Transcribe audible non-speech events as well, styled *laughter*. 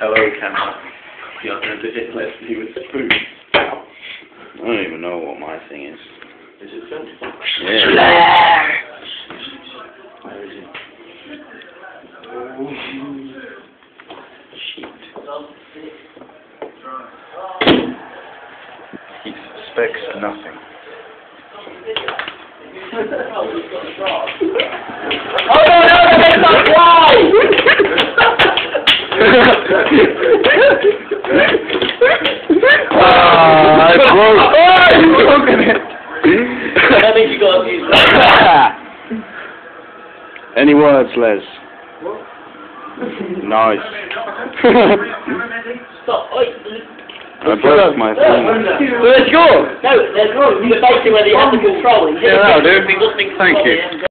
Hello, camera. You're going to hit Leslie with spoon. I don't even know what my thing is. Is it filming? Yeah. Where is it? Shit. He suspects nothing. Ah, I broke. Oh, you broke it. I think you got abused. *laughs* Any words, Les? Nice. Stop, oi. I broke my thing. Let's go! No, there's no, you're basically where you have the control. Yeah, no, dude. Thank you.